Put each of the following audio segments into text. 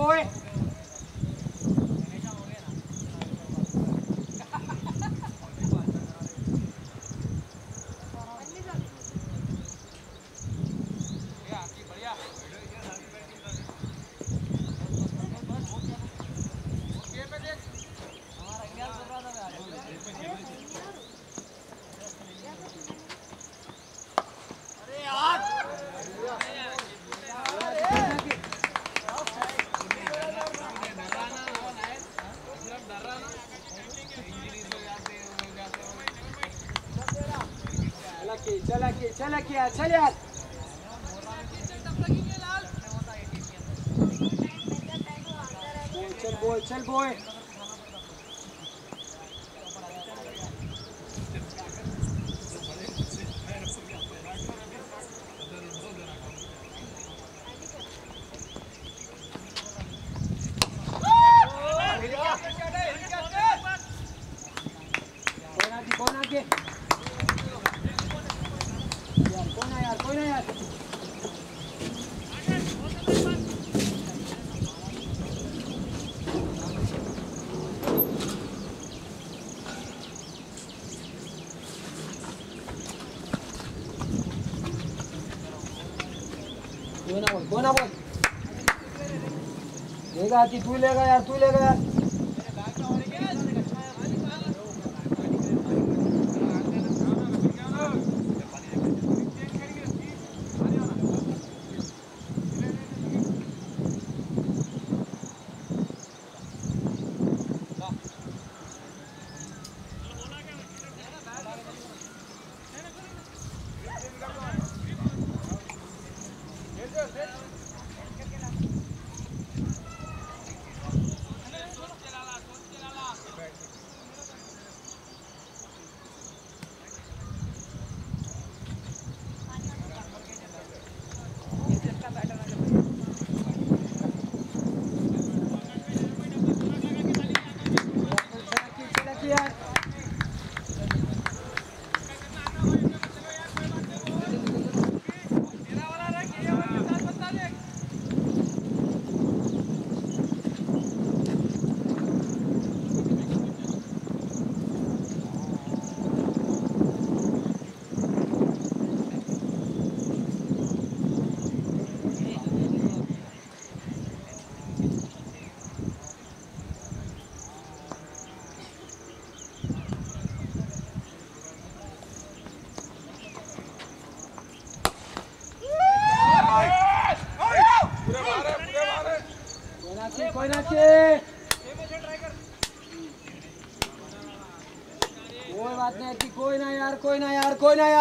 for it. किया? चल यार आती तू लेगा यार तू लेगा यार. koyun ayağı.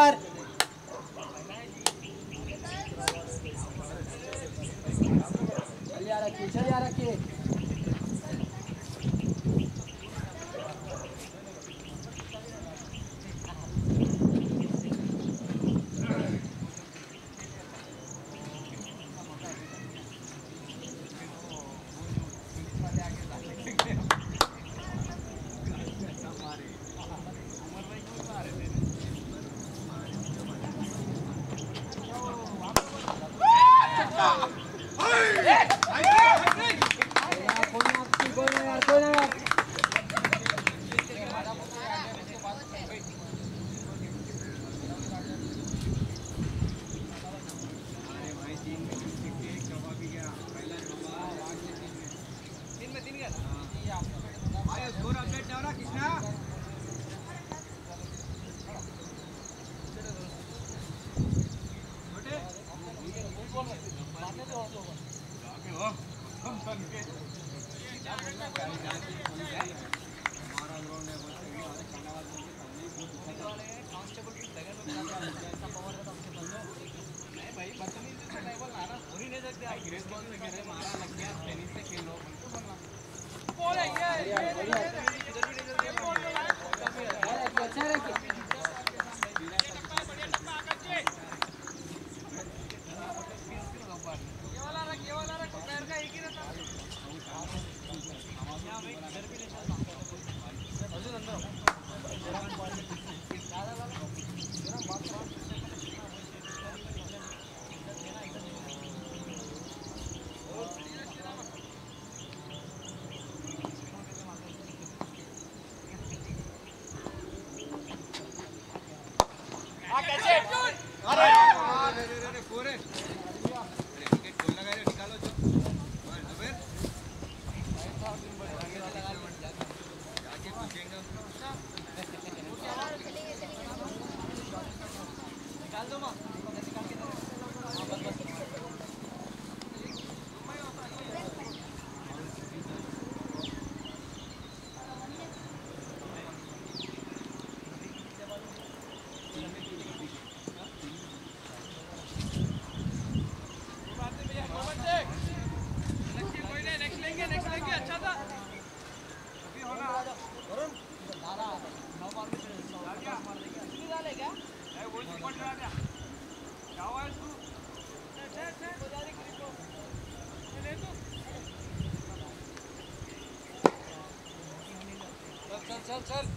चल चल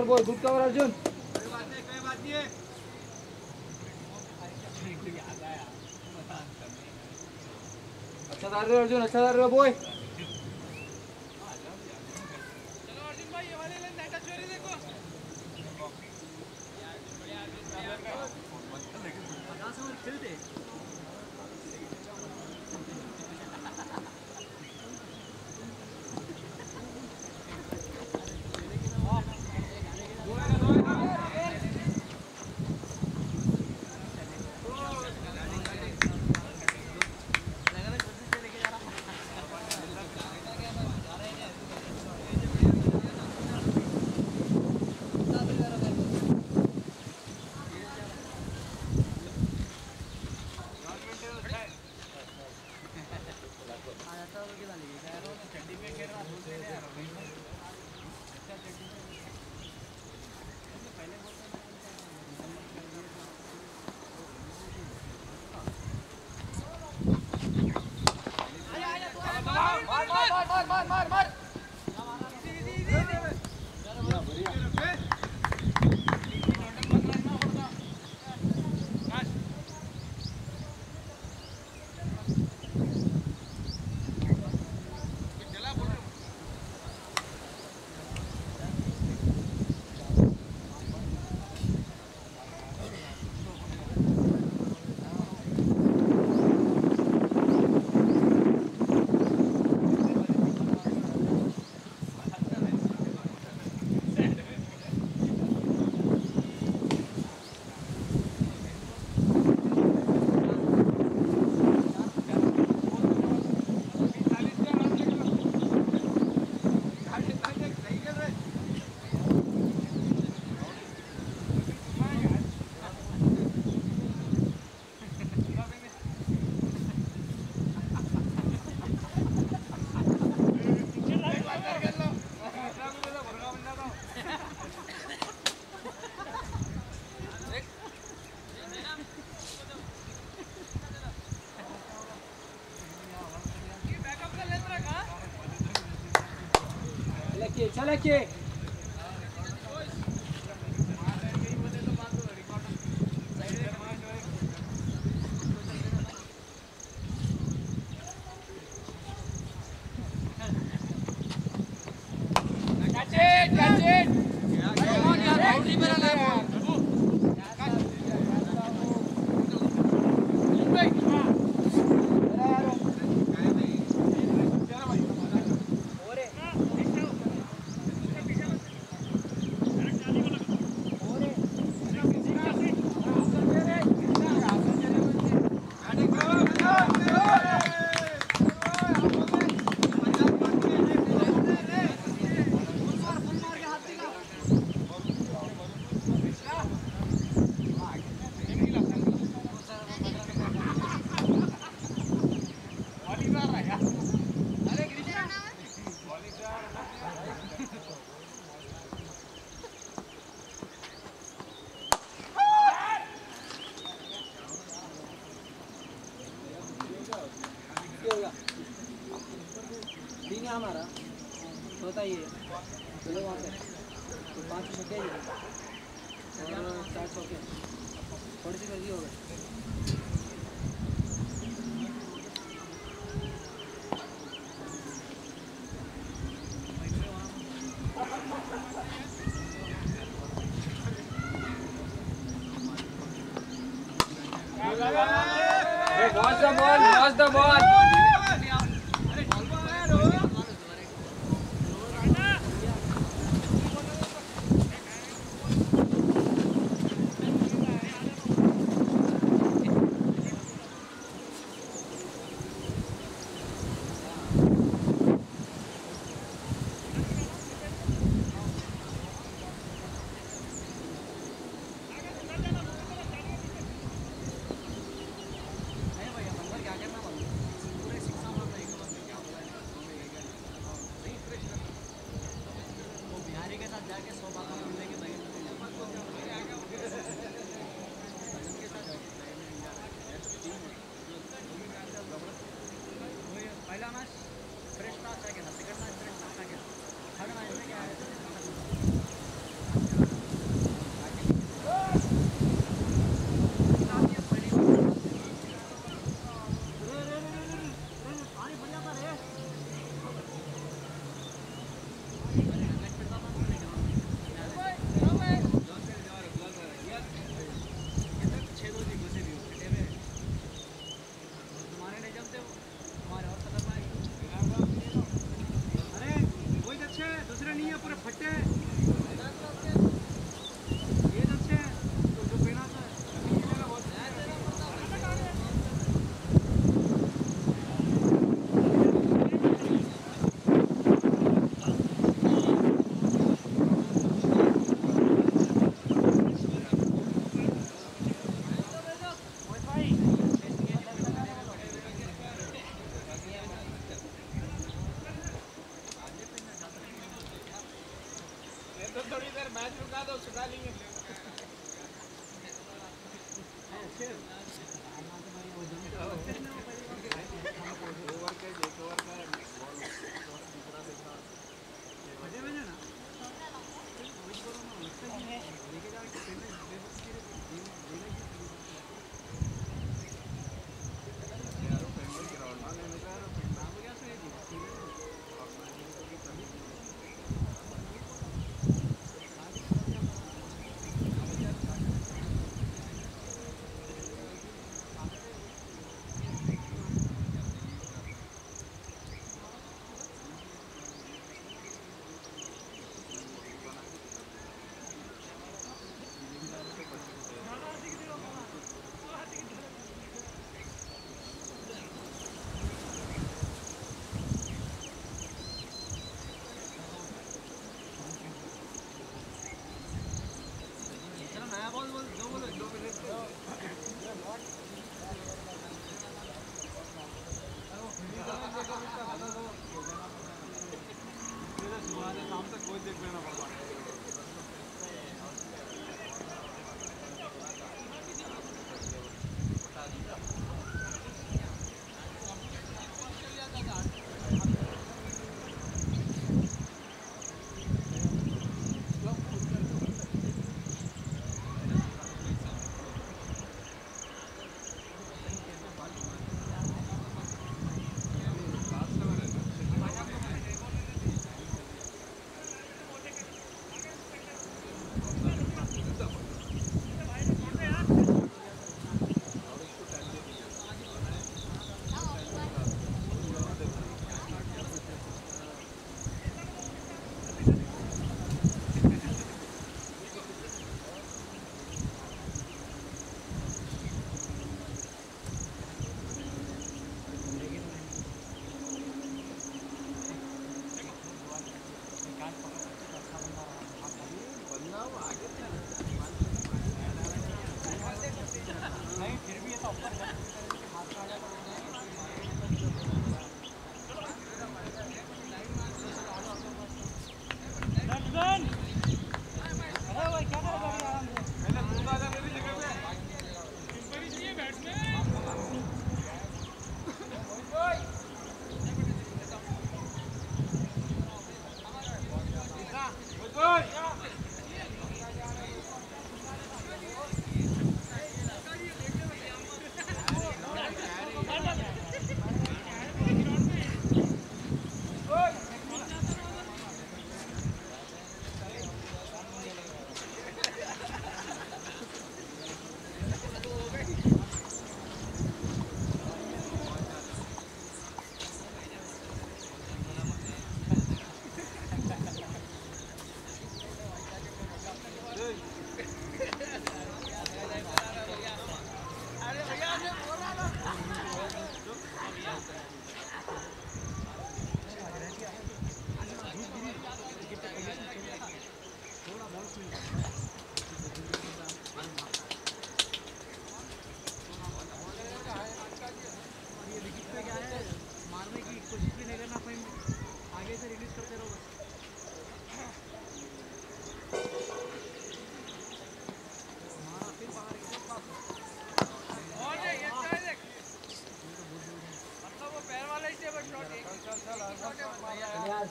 कवर बोल गुड कवर अर्जुन अच्छा अर्जुन अच्छा दार चला the ball.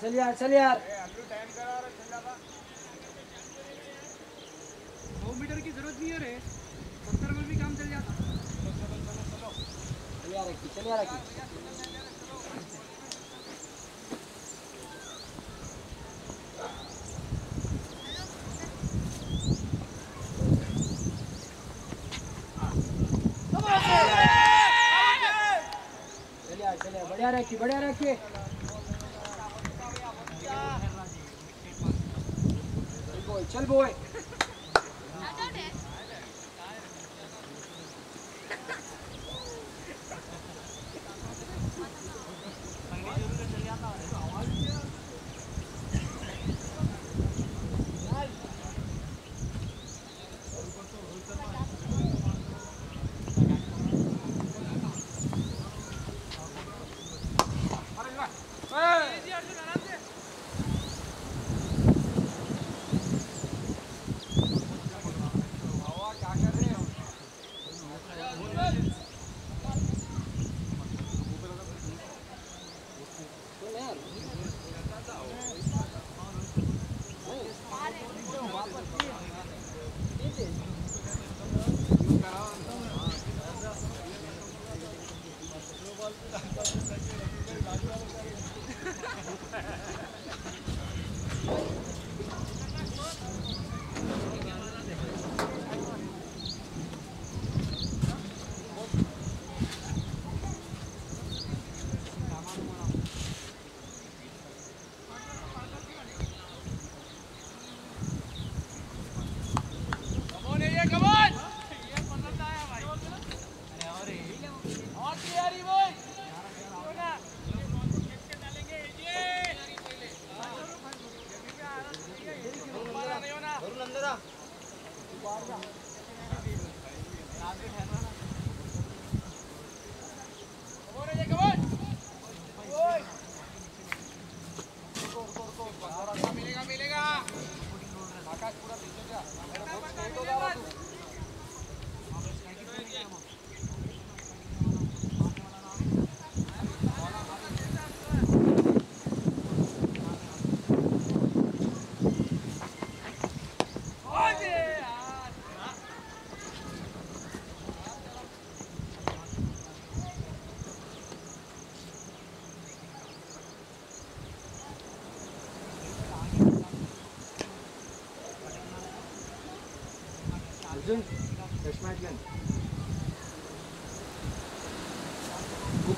चल यार चल यार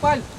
пальцы.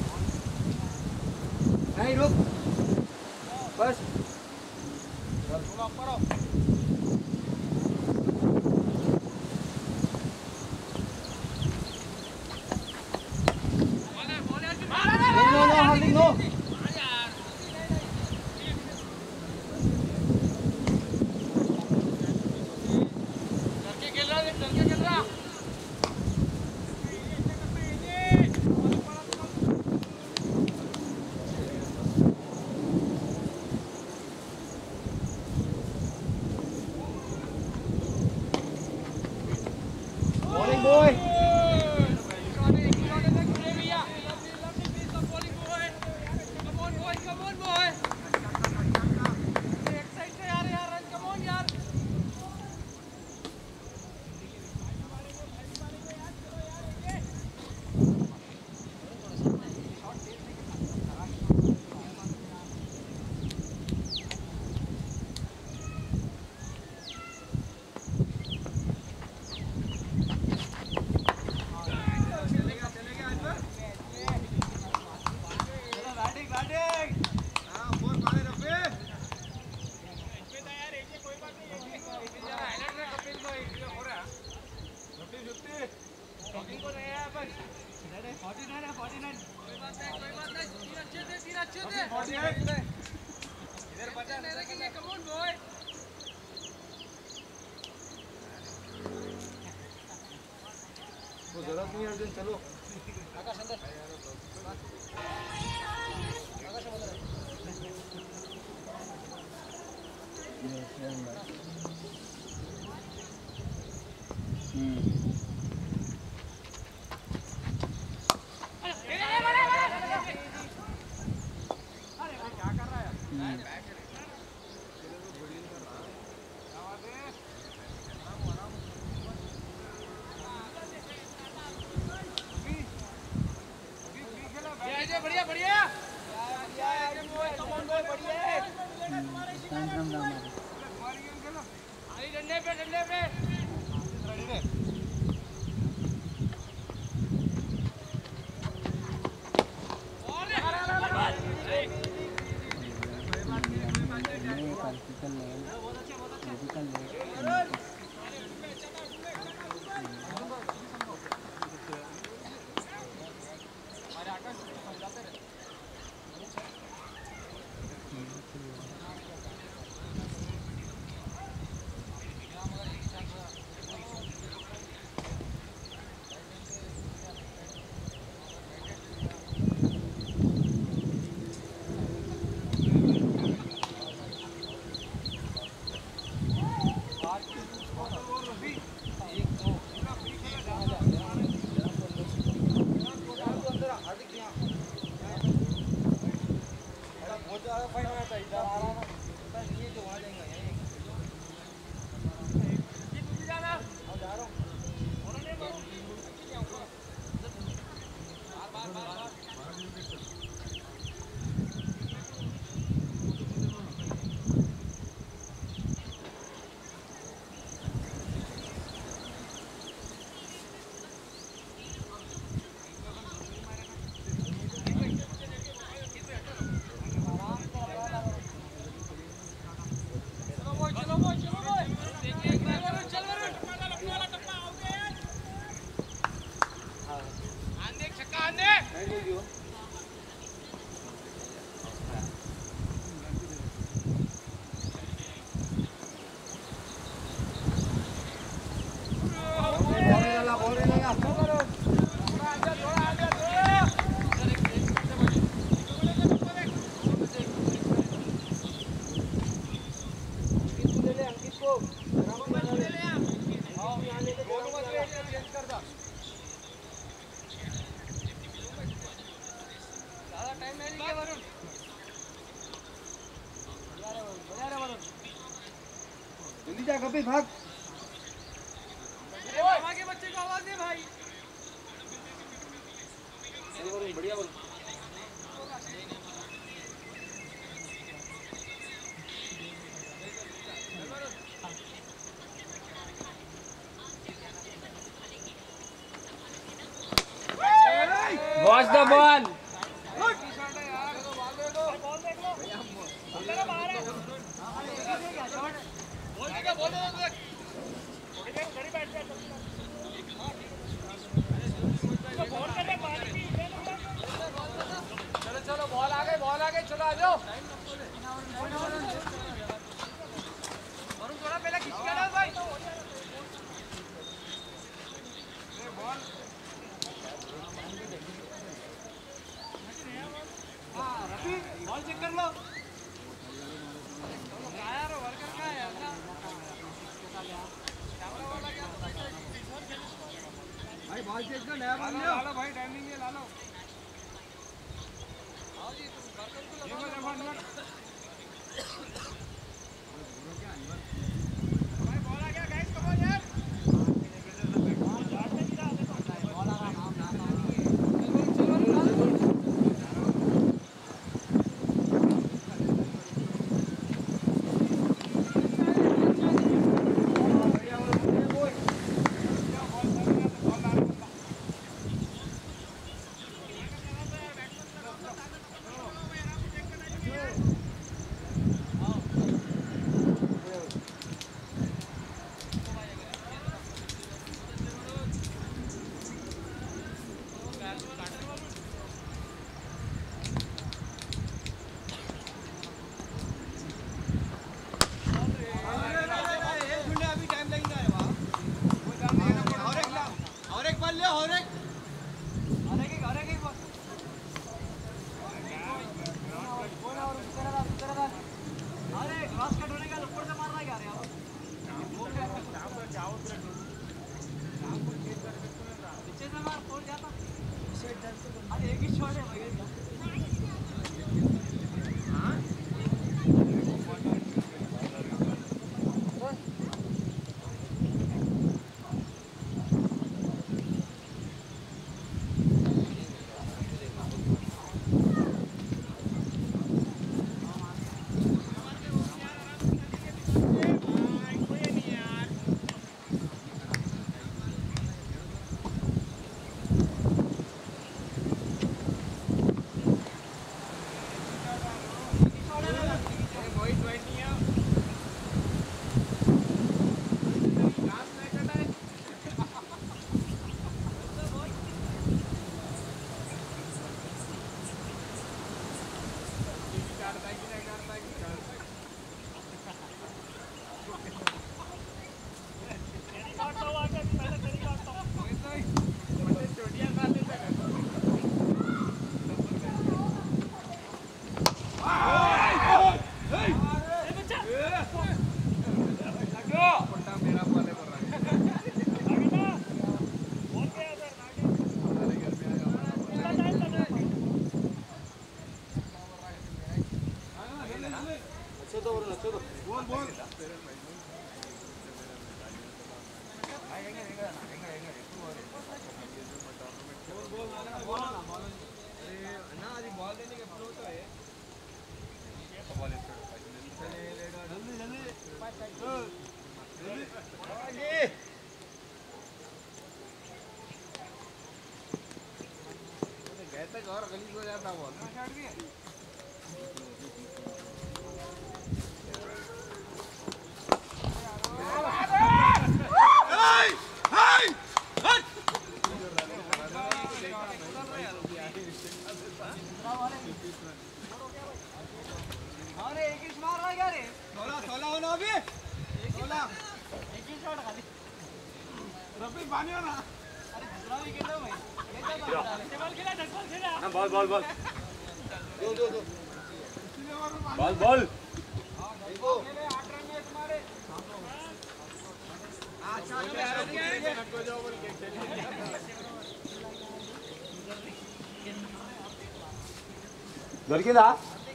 దొరికిందా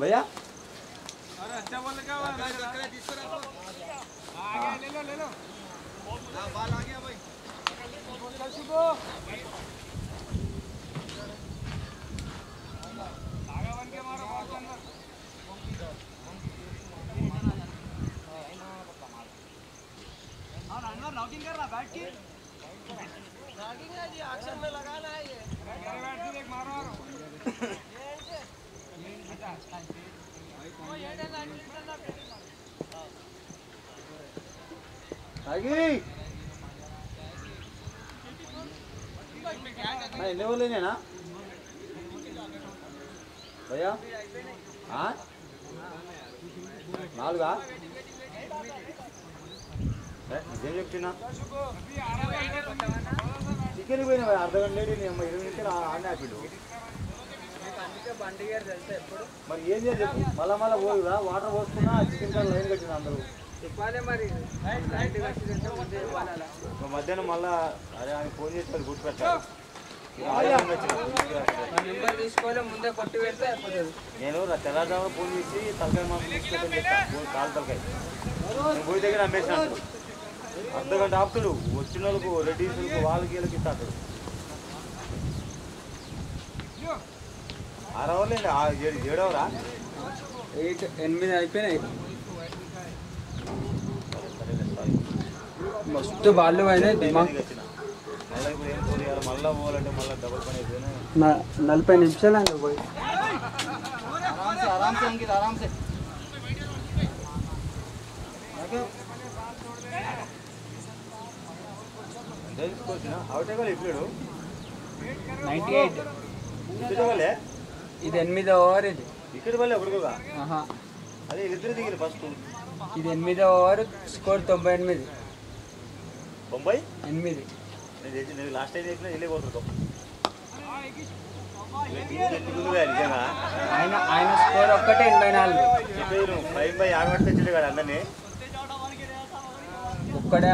భయ్యా మరి ఏం చేయాలి చెప్పు? మళ్ళా మళ్ళీ పోదురా వాటర్ పోసుకున్నా చికెన్ కర్రీ లైన్ కట్టిన అందరూ. మధ్యాహ్నం మళ్ళా అదే ఆయన ఫోన్ చేసి గుర్తుపెట్టాలి నేను తెల్లదాము ఫోన్ చేసి తలకాయ మాకు తీసుకెళ్ళి కాలు తలకాయ. పోయి దగ్గర అమ్మేసాను అర్ధ గంట ఆపుతుడు. వచ్చిన వాళ్ళకు రెడ్డి వాళ్ళకి వీళ్ళకి ఇస్తాడు అరవలేదు ఏడవరా ఎయిట్ ఎనిమిది అయిపోయినాయి మస్తు బాళ్ళు అయినాయి నలభై నిమిషాలు అండి పోయి అవుటే ఇట్లు నైంటీ ఎయిట్ ఇది ఎనిమిదో ఓవర్ ఇది ఇది ఎనిమిదో ఓవర్ స్కోర్ తొంభై ఎనిమిది. తొంభై? ఎనిమిది. లాస్ట్ టైం చెప్పిన ఆయన ఆయన స్కోర్ ఒక్కటే ఎనభై నాలుగు. ఫైవ్ బై ఆరు పట్టుకొచ్చాడు కదా అందరినీ. ఒక్కడే.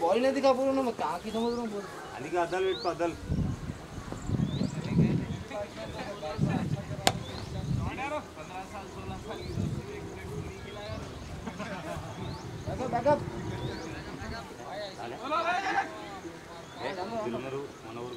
बॉल नहीं दिखा बोलो ना मैं कहाँ की समझ रहा हूँ अली का अदल वेट पर अदल बैकअप बैकअप बैकअप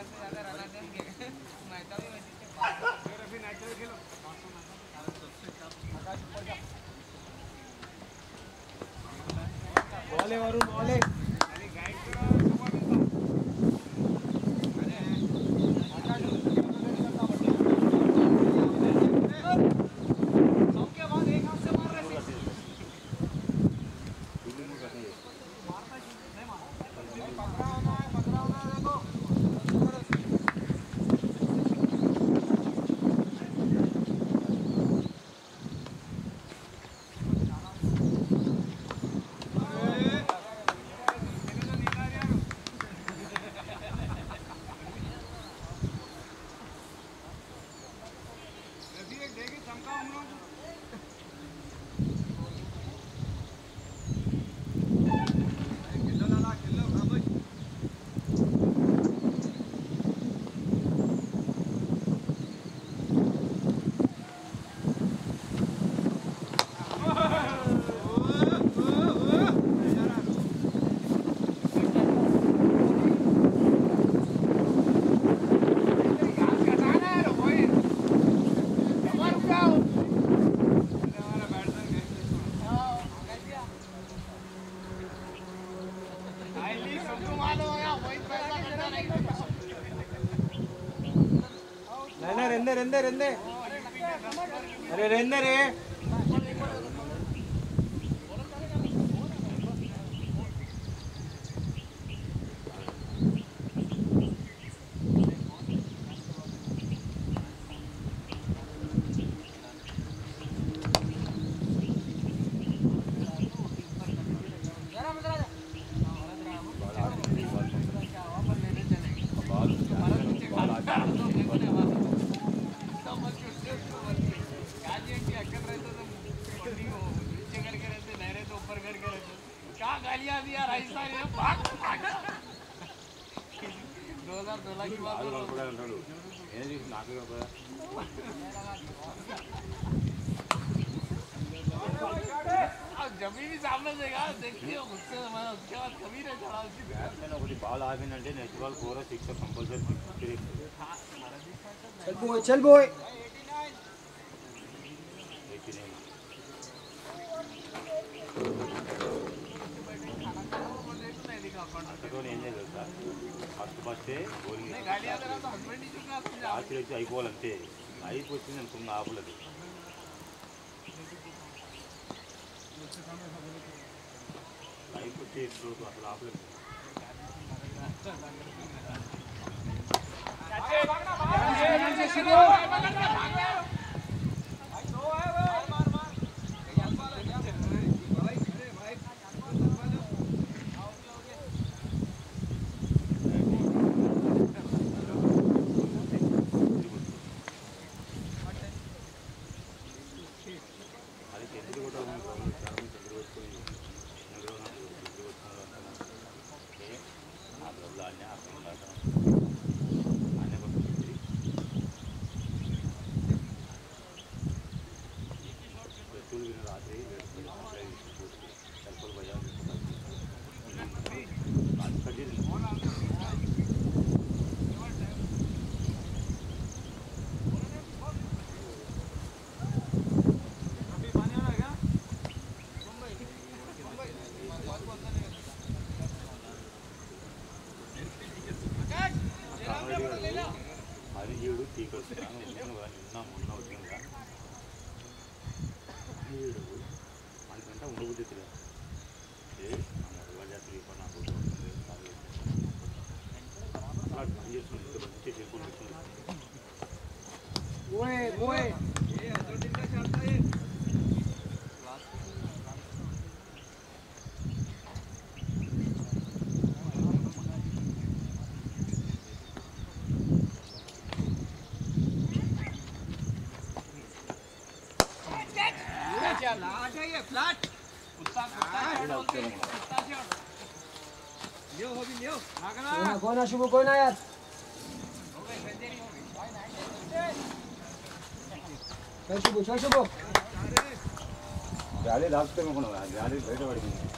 हज़ार से ज़्यादा भी वैसे फिर अभी नेचुरल खेलो बॉले वरुण बॉले। रहने रहने अरे रहने रे Go, chill boy. ఆశలు వచ్చి అయిపోవాలంటే అయిపోతుంది అనుకున్న ఆపలేదు అయిపోతే అసలు ఆపలేదు भागना भागना કોઈ ના શુભ કોઈ ના યાર કઈ શુભ છો શુભ ગાડી લાગતો કોણ ગાડી બయటపడింది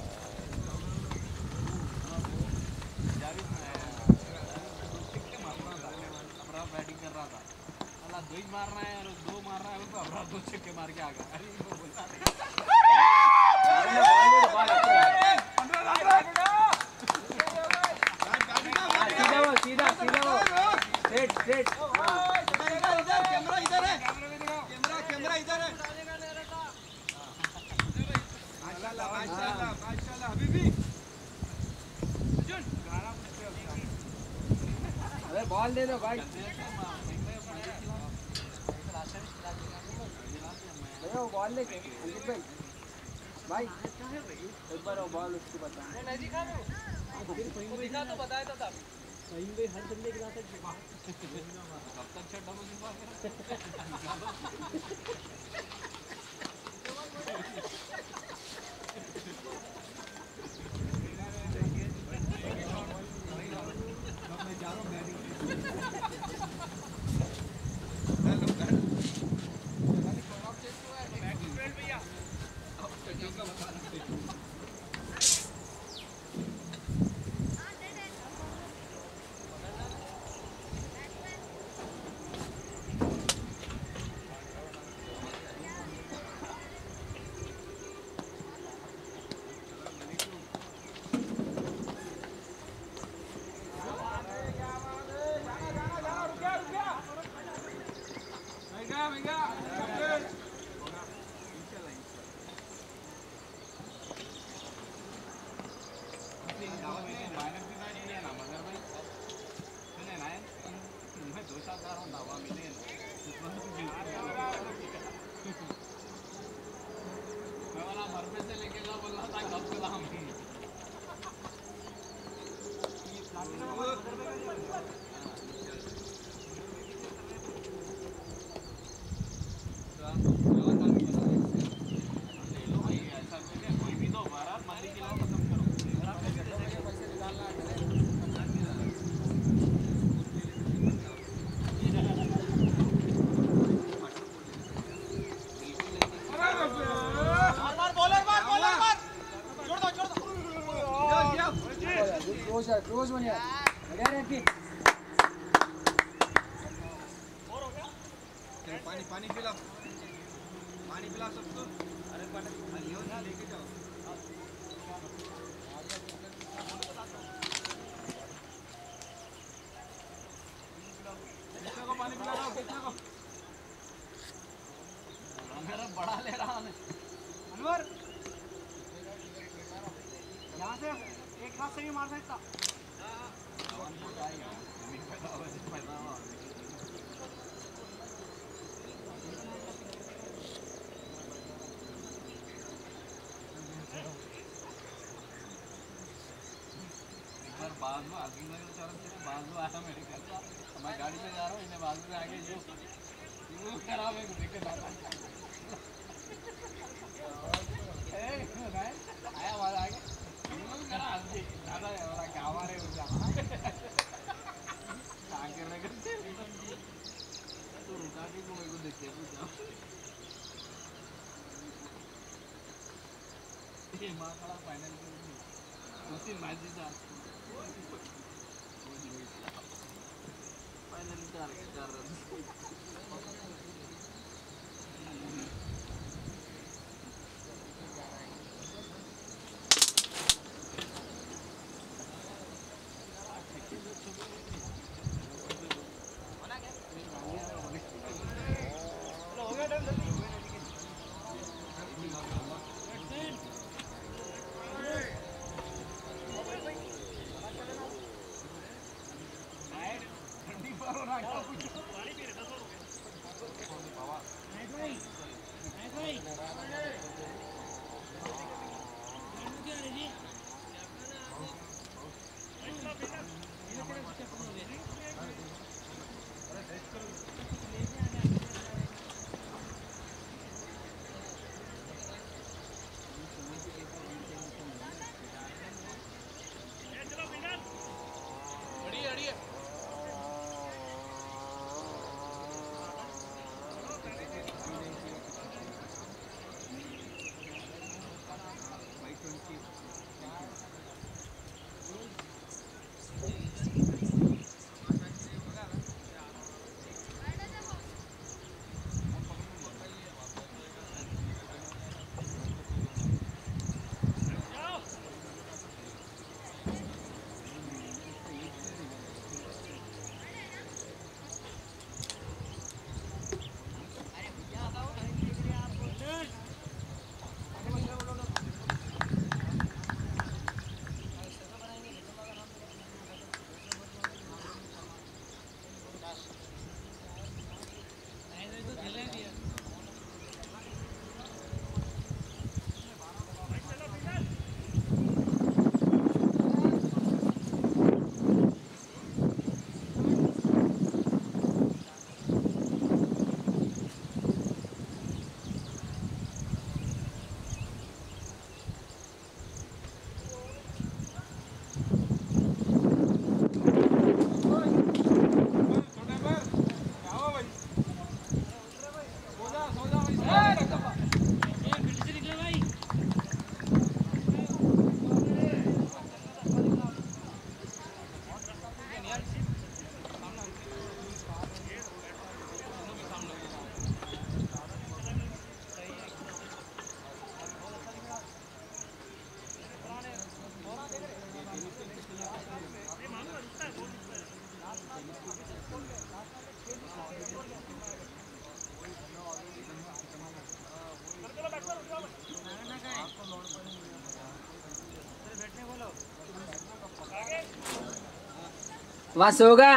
sir. Close one, yeah. बाजू, आगे तरफ़ तो से बाजू आया मेरे घर का मैं गाड़ी में जा रहा हूँ, इन्हें बाजू में आगे जो खराब है वास होगा।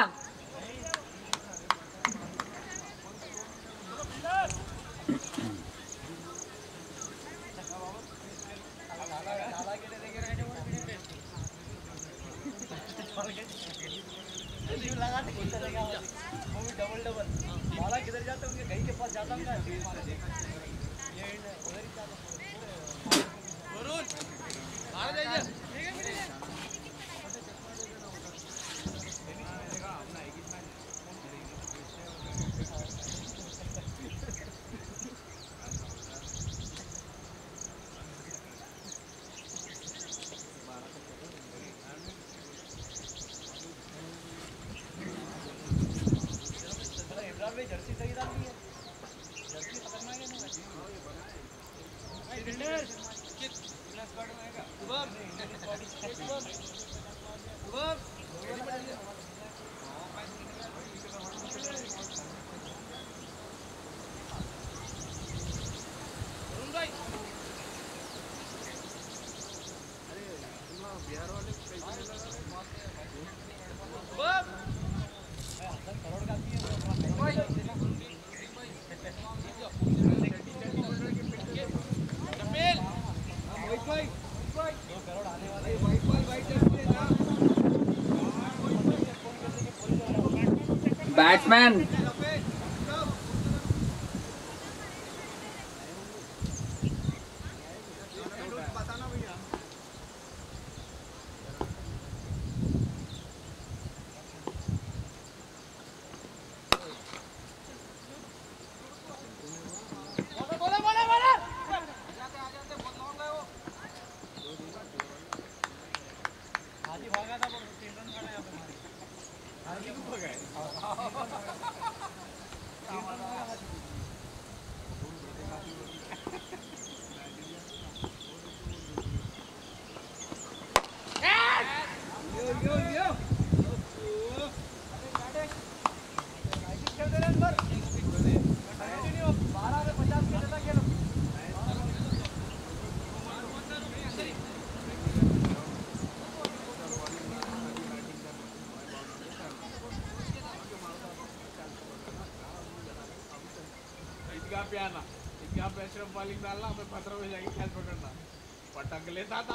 batsman. पाली डालना फिर तो पत्थरों में जाके फैल पकड़ना पटक लेता था।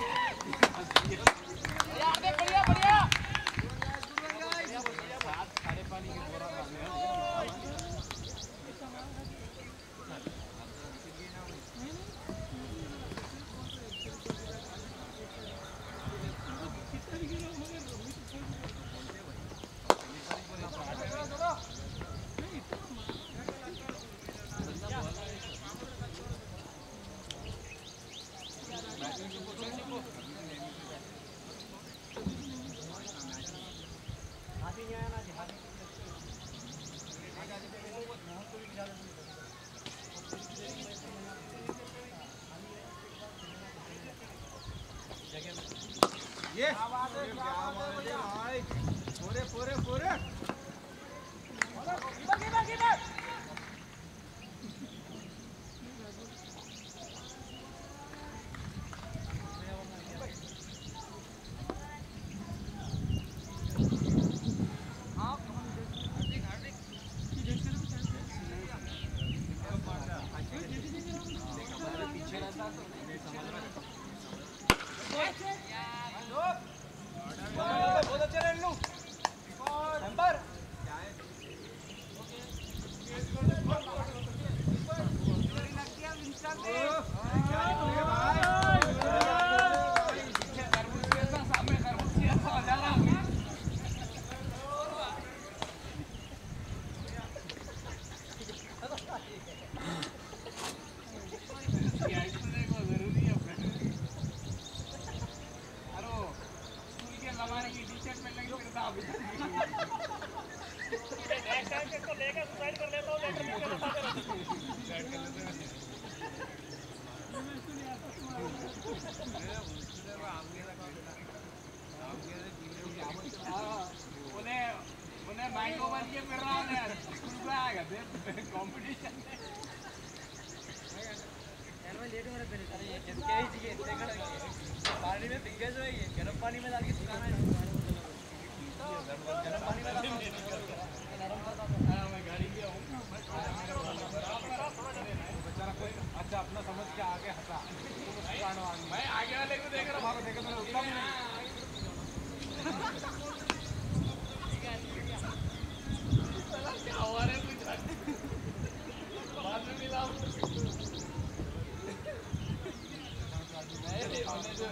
अच्छा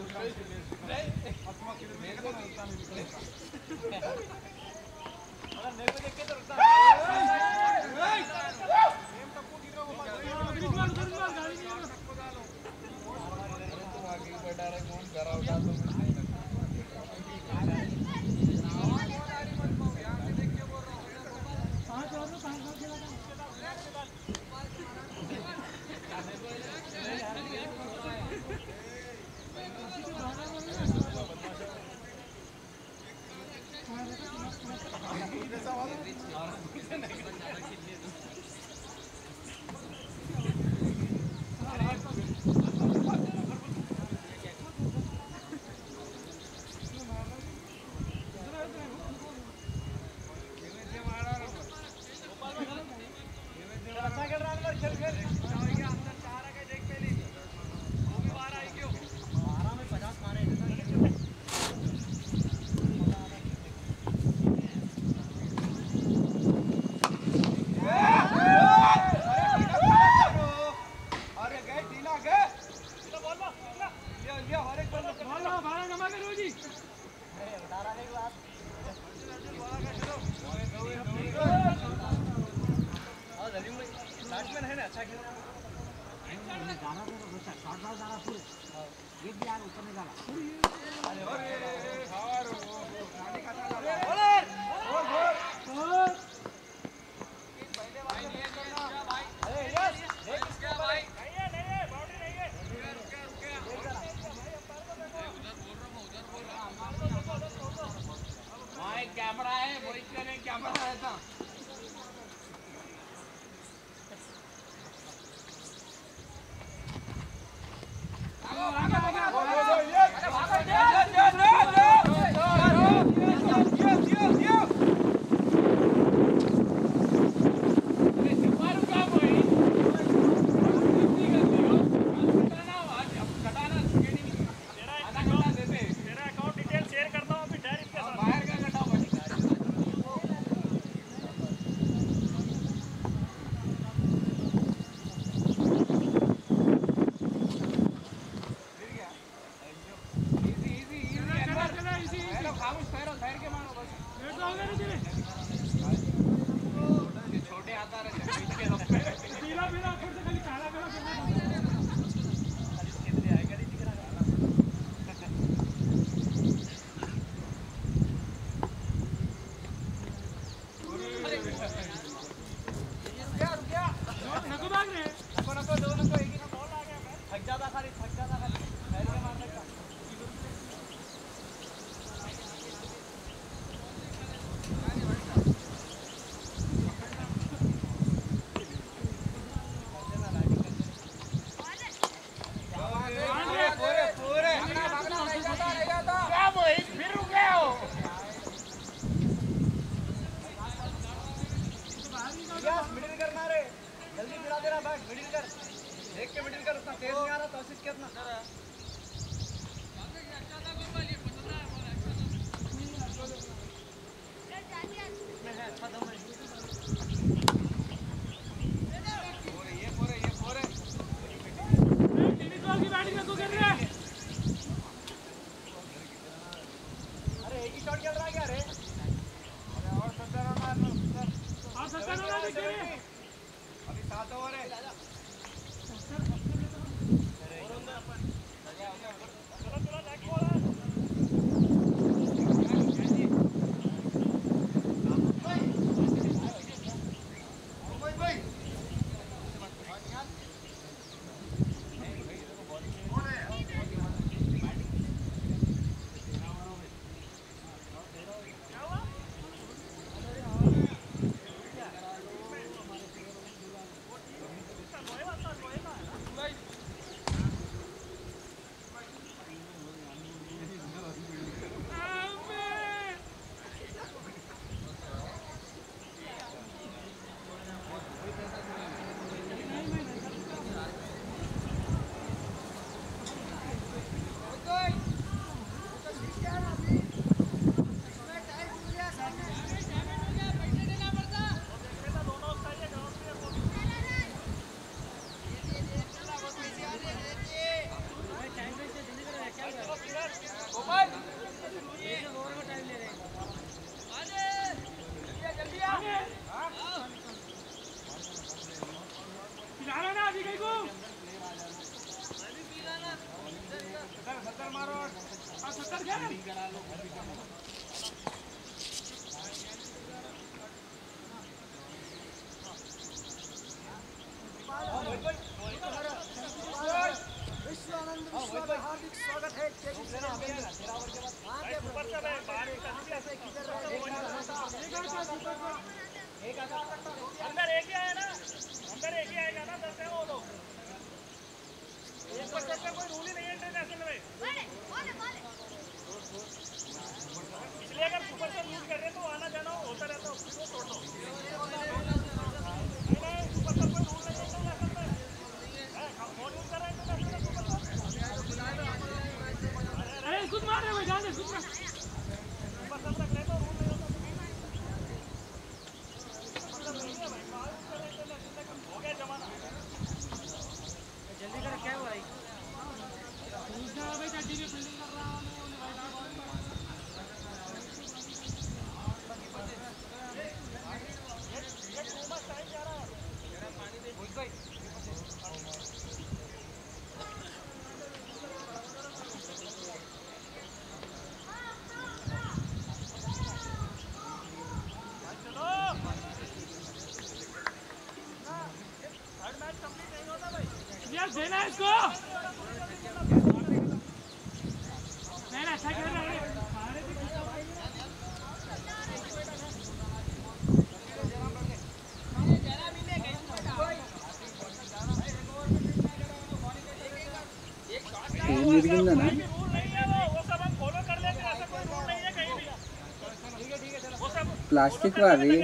प्लास्टिक वाली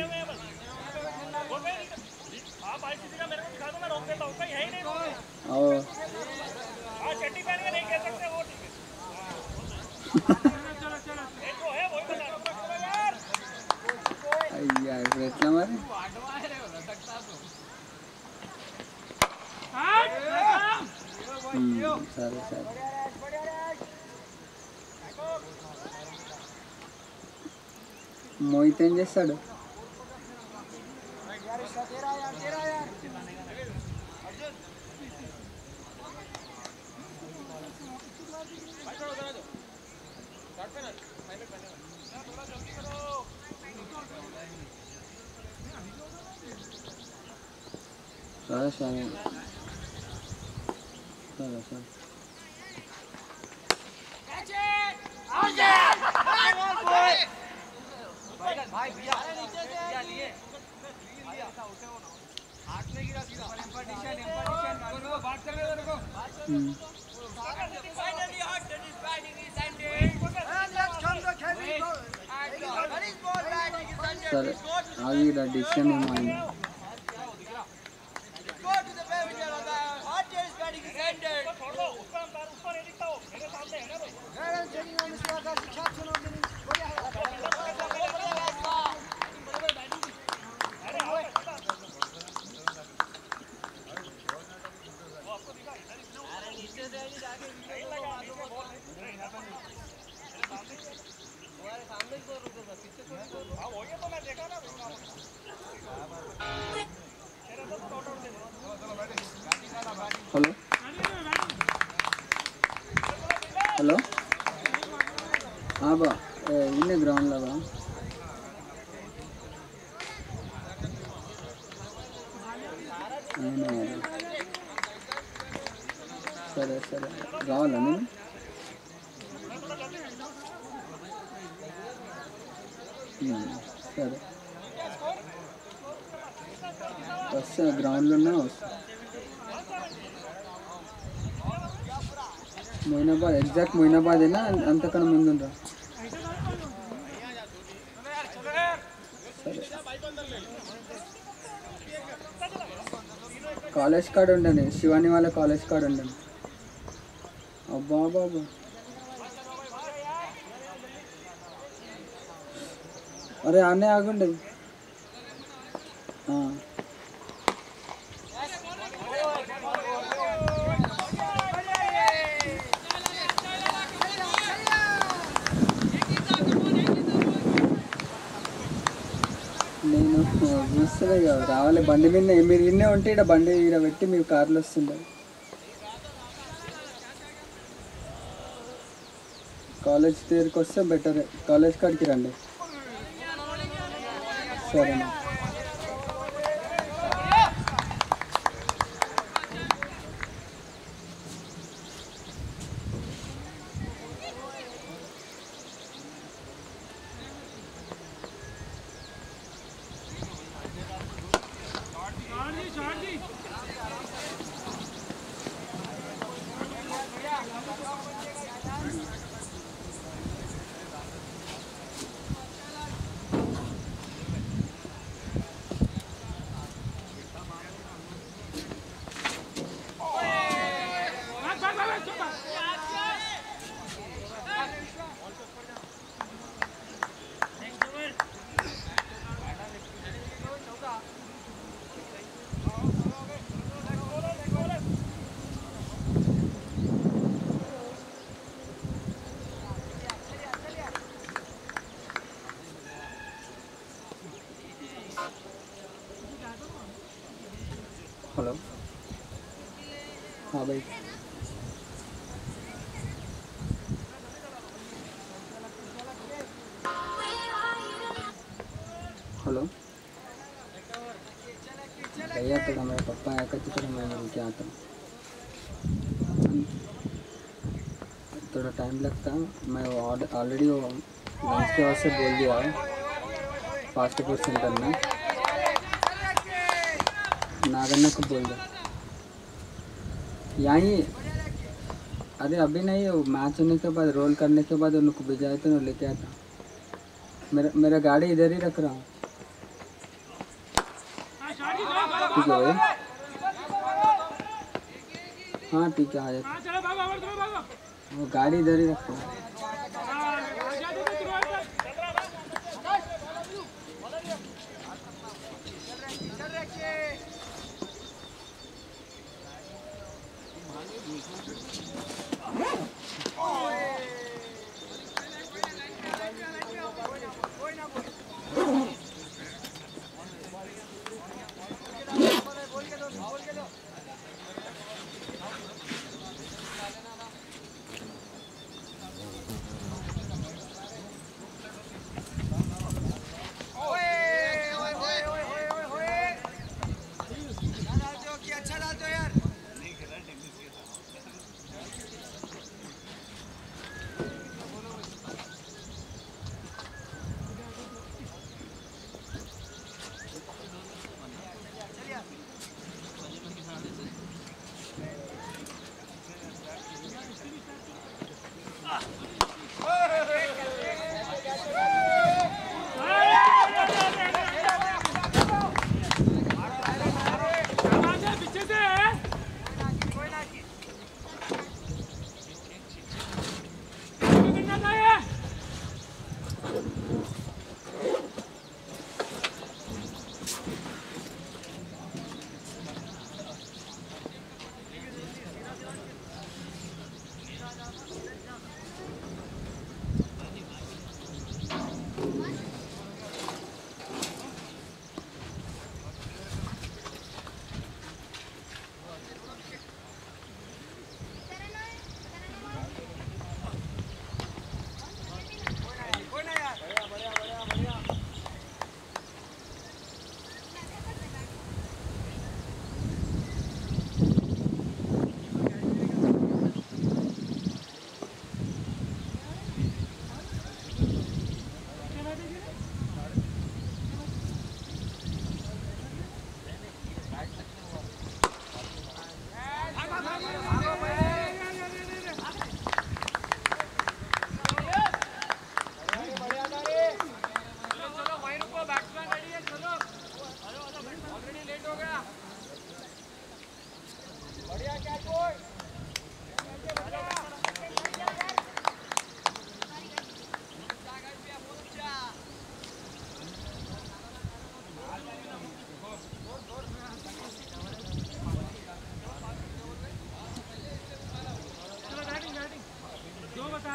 सड़ వస్తుంది గ్రౌండ్లోనే వస్తుంది మొయినాబాద్ ఎగ్జాక్ట్ మొయినాబాదేనా అంతకన్నా ముందు కాలేజ్ కార్డ్ ఉండండి శివాని వాళ్ళ కాలేజ్ కార్డ్ ఉండండి అబ్బా బాబా అరే అన్నీ ఆగుండే ఆ. నేను చూస్తలే కదా రావాలి బండి మీద మీరు ఇన్నే ఉంటే ఇక్కడ బండి ఇక్కడ పెట్టి మీరు కార్లు వస్తుండే కాలేజ్ దగ్గరికి వస్తే బెటర్. కాలేజ్ కాడికి రండి. సరేనా? थोड़ा टाइम लगता है। मैं ऑलरेडी वो लंच के बाद से बोल दिया है। फास्ट फ़ूड सेंटर में नागन्ना को बोल दो। यहीं अरे अभी नहीं मैच होने के बाद रोल करने के बाद उनको भिजाए ना लेके आता मेरा मेरा गाड़ी इधर ही रख रहा हूँ। ठीक है भैया हाँ ठीक है आ जाता हाँ चलो भागो भागो चलो भागो गाड़ी इधर ही रख।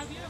बैटिंग दो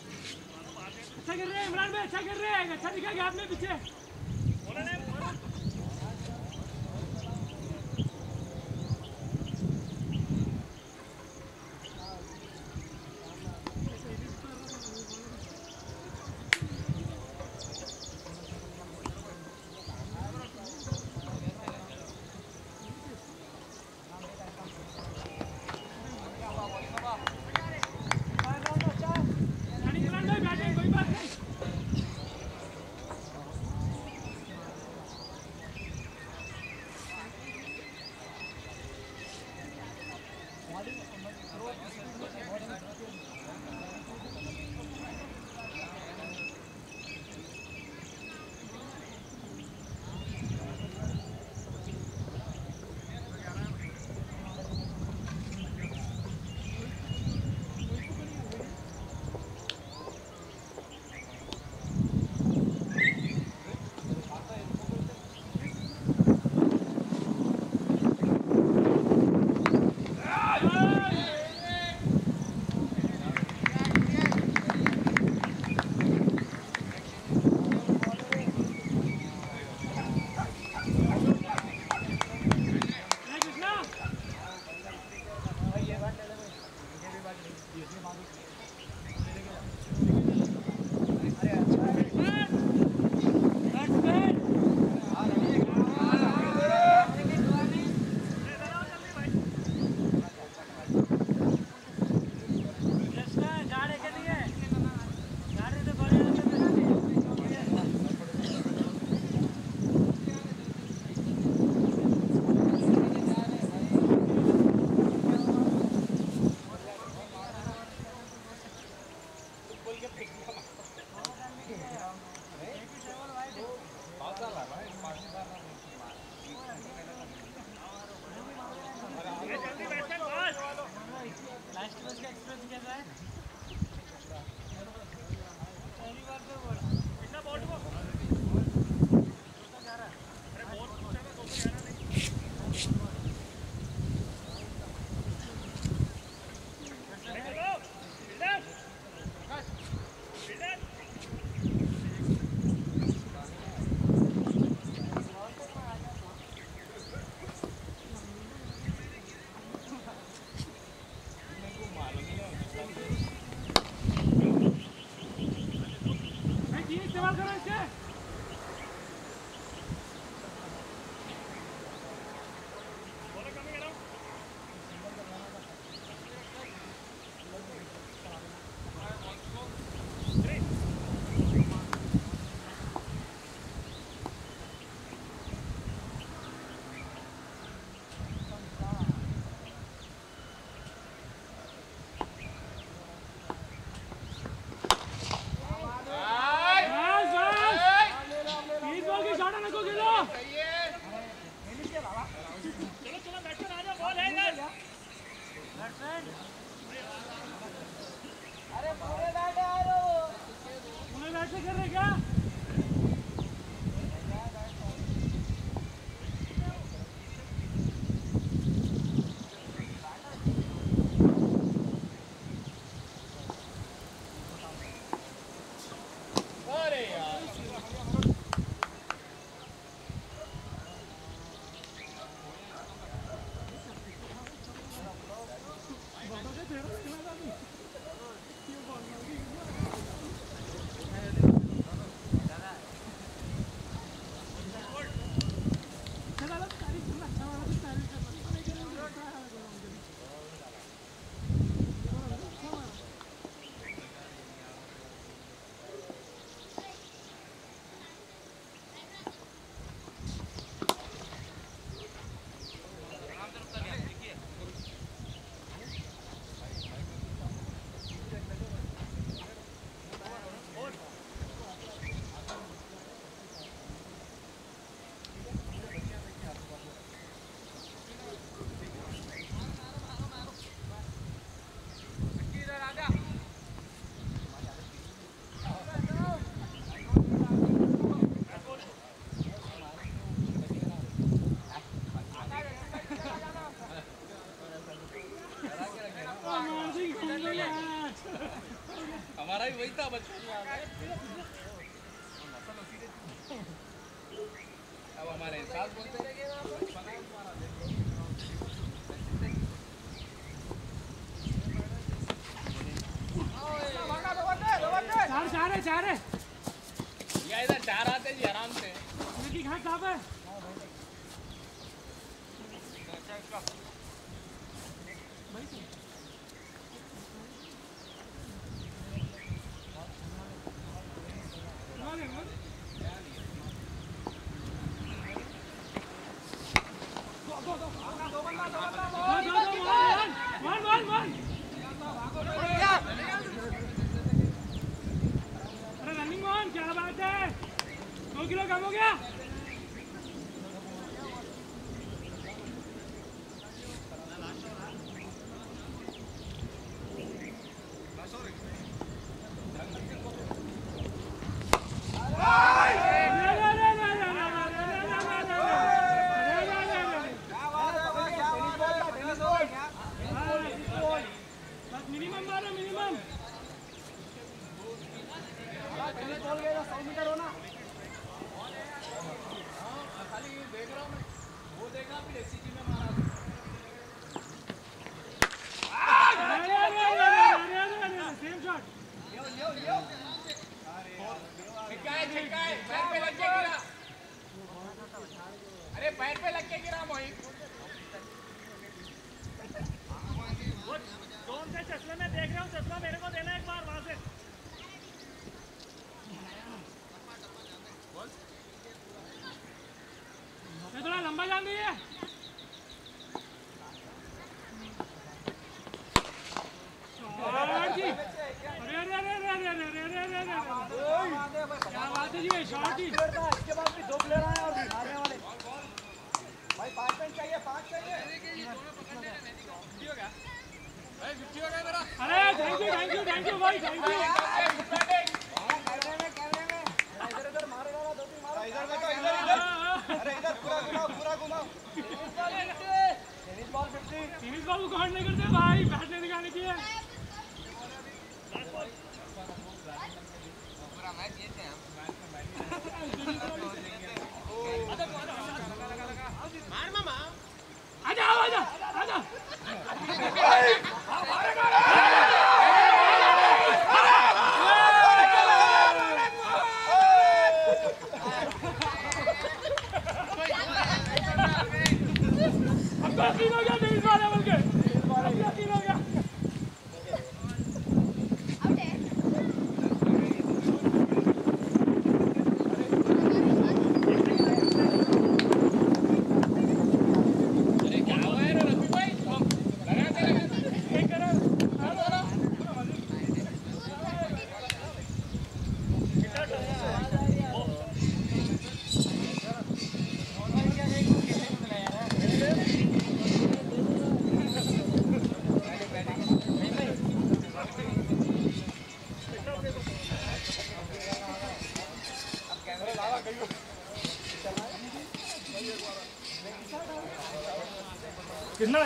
अच्छा कर रहे हैं, इमरान भाई अच्छा कर रहे हैं। अच्छा दिखा गया आपने पीछे।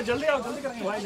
जल्दी आओ जल्दी करेंगे। भाई